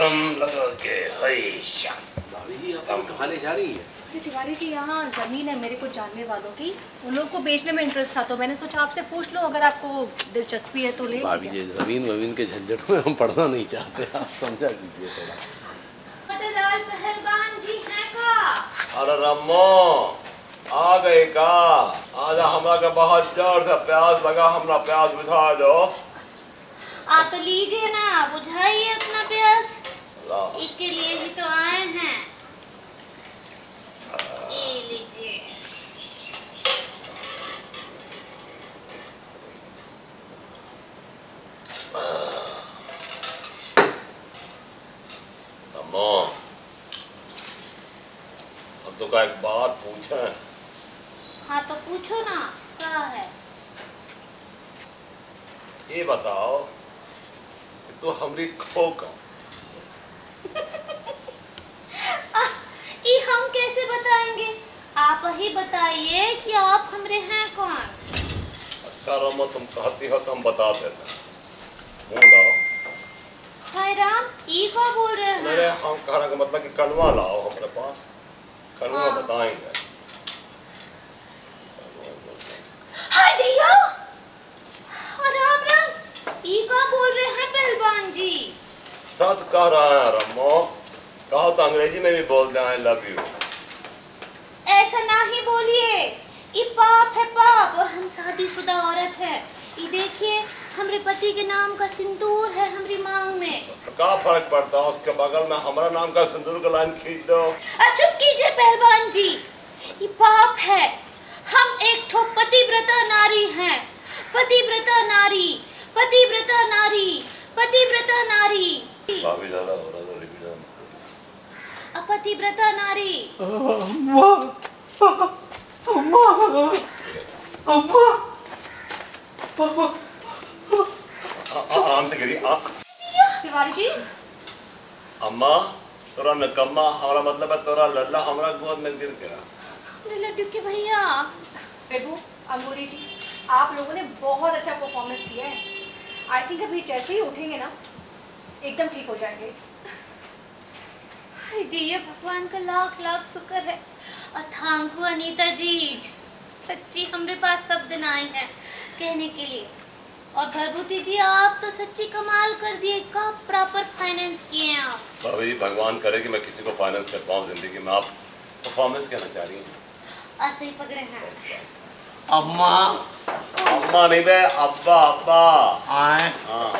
दम लगा के हैशा भाभी जी आप कहाँ ले जा रही है। अरे तिवारी जी यहाँ ज़मीन है मेरे को जानने वालों की। उन लोगों को बेचने में इंटरेस्ट था तो मैंने सोचा आपसे पूछ लो अगर आपको दिलचस्पी है तो ले भाभी जी ज़मीन वमीन के झंझट में हम पढ़ना नहीं चाहते आप समझा कीजिए थोड़ा। लाल पहलवान जी हैं का? अरे रम्मो आ गए का? आज हमरा के बहुत ज़ोर से प्यास लगा हमरा प्यास बुझा दो। आ तो लीजिए ना बुझाइए ला। इसके लिए ही तो आए हैं। ये लीजिए। तो का एक बात पूछे। हाँ तो पूछो ना क्या है? ये बताओ तू हमरी खो का ये हम कैसे बताएँगे आप ही बताइए कि आप हमरे हैं कौन? अच्छा रमो तुम कहती हो तो हम बता देते हैं। मुँह लाओ हाय राम ई को बोल रहे मेरे हैं हम कहने का मतलब कि कलवा लाओ हमारे पास। कलवा हाँ। बताएँगे। हाय दैया! हाँ, राम राम ई को बोल रहे हैं पहलवान जी? सच कह रहा है रमो कहो तो अंग्रेज़ी में भी बोलते हैं आई लव यू ऐसा ना ही बोलिए। ये पाप है पाप और हम शादीशुदा औरत है। ये देखिए हमरे पति के नाम का सिंदूर है हमारी मांग में। क्या फ़र्क पड़ता है? उसके बगल में हमारा नाम का सिंदूर का लाइन खींच दो। चुप कीजिए पहलवान जी। ये पाप है। हम एक ठो पतिव्रता नारी हैं। पतिव्रता नारी पतिव्रता नारी पतिव्रता नारी। भाभी ज़्यादा हो रहा है रिवीजन अपतिव्रता नारी आराम से गिरी आ- तिवारी जी। अम्मा तोरा नकम्मा हमारा मतलब है तोरा लल्ला हमारा गोद में गिर गया। मेरे लड्डू के भैया। बेबू अंगूरी जी आप लोगों ने बहुत अच्छा परफॉर्मेंस किया है। आई थिंक अभी जैसे ही उठेंगे ना एकदम ठीक हो जाएँगे। हाय दिए भगवान का लाख लाख शुक्र है। और थैंक यू अनीता जी सच्ची हमरे पास शब्द नहीं है कहने के लिए। और भरभूति जी आप तो सच्ची कमाल कर दिए कब प्रॉपर फाइनेंस किए हैं आप? भाभी भगवान करे कि मैं किसी को फाइनेंस कर पाऊँ ज़िंदगी में। आप परफॉर्मेंस कहना चाह रही हैं? ऐसे ही पकड़े हैं। अम्मा। अम्मा नहीं बे अब्बा अब्बा। आए। हाँ।